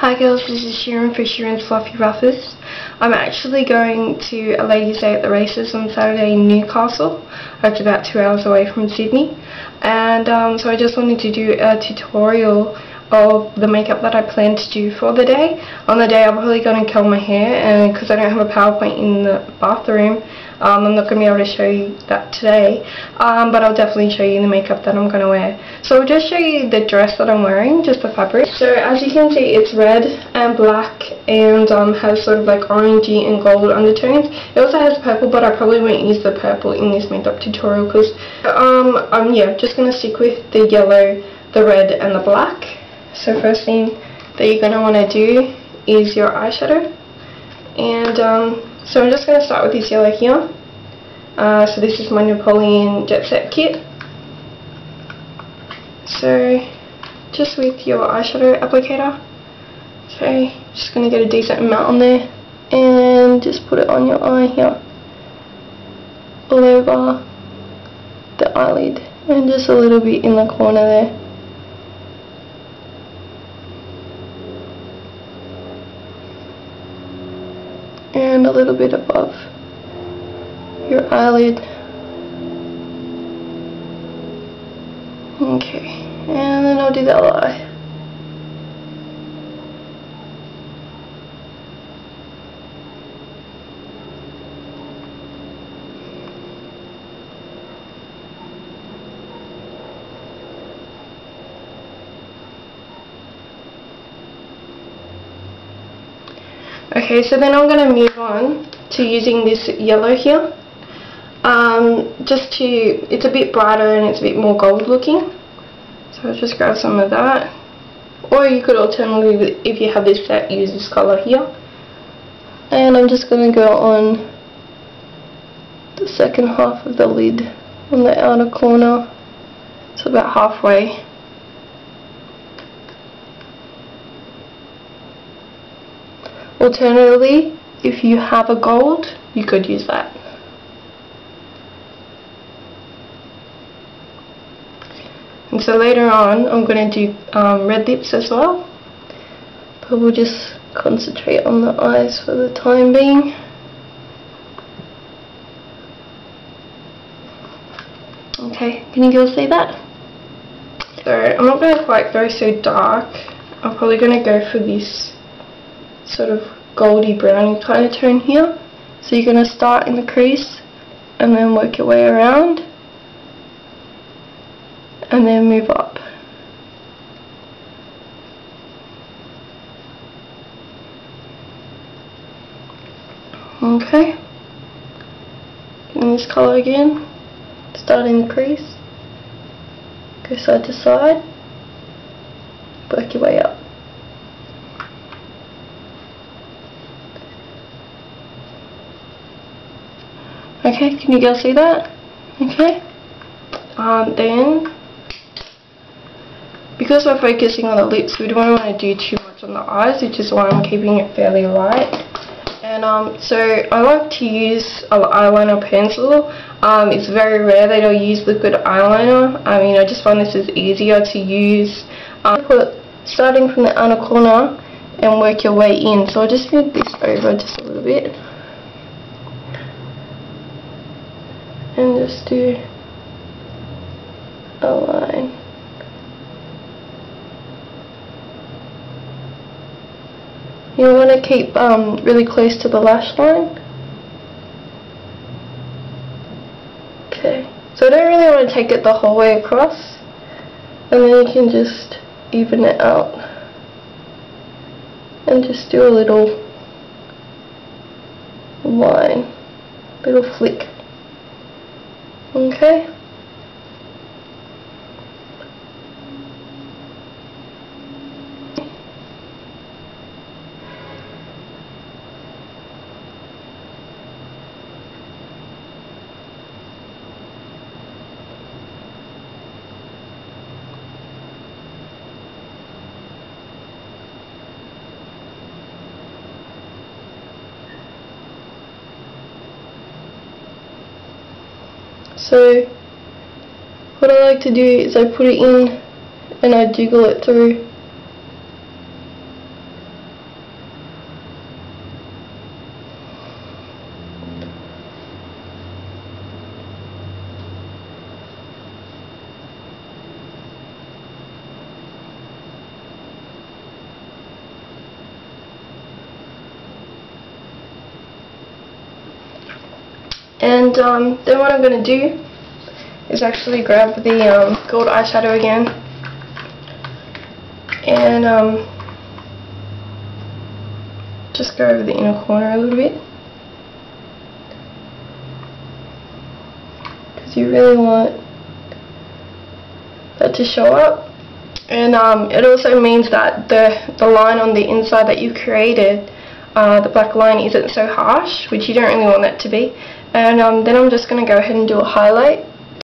Hi girls, this is Sharon for Chiron's Fluffy Ruffers. I'm actually going to a ladies day at the races on Saturday in Newcastle. It's about two hours away from Sydney. And um, so I just wanted to do a tutorial of the makeup that I plan to do for the day. On the day I'm probably going to curl my hair and because I don't have a PowerPoint in the bathroom um, I'm not going to be able to show you that today um, but I'll definitely show you the makeup that I'm going to wear. So I'll just show you the dress that I'm wearing, just the fabric. So as you can see it's red and black and um, has sort of like orangey and gold undertones. It also has purple but I probably won't use the purple in this makeup tutorial because um, um, yeah, just going to stick with the yellow, the red and the black. So first thing that you're going to want to do is your eyeshadow. And um, so I'm just going to start with this yellow here. Uh, so this is my Napoleon Jet Set kit. So just with your eyeshadow applicator. So just going to get a decent amount on there and just put it on your eye here. All over the eyelid and just a little bit in the corner there. And a little bit above your eyelid. Okay, and then I'll do the other eye. Okay, so then I'm going to move on to using this yellow here. Um, just to, it's a bit brighter and it's a bit more gold looking. So I'll just grab some of that. Or you could alternatively, if you have this set, use this color here. And I'm just going to go on the second half of the lid on the outer corner. It's about halfway. Alternatively, if you have a gold, you could use that. And so later on, I'm going to do um, red lips as well. But we'll just concentrate on the eyes for the time being. Okay, can you guys see that? So I'm not going to quite go so dark. I'm probably going to go for this sort of goldy browny kind of tone here. So you're going to start in the crease and then work your way around and then move up. Okay. In this color again. Start in the crease. Go side to side. Work your way up. Okay, can you guys see that? Okay. Um, then, because we're focusing on the lips, we don't want to do too much on the eyes, which is why I'm keeping it fairly light. And um, so I like to use an eyeliner pencil. Um, it's very rare that I use liquid eyeliner. I mean, I just find this is easier to use. Um, put starting from the outer corner and work your way in. So I'll just move this over just a little bit. Just do a line. You want to keep um, really close to the lash line. Okay, so I don't really want to take it the whole way across and then you can just even it out and just do a little line, little flick. Okay. So what I like to do is I put it in and I jiggle it through And um, then what I'm going to do is actually grab the um, gold eyeshadow again. And um, just go over the inner corner a little bit. Because you really want that to show up. And um, it also means that the, the line on the inside that you created uh, the black line isn't so harsh which you don't really want that to be and um, then I'm just going to go ahead and do a highlight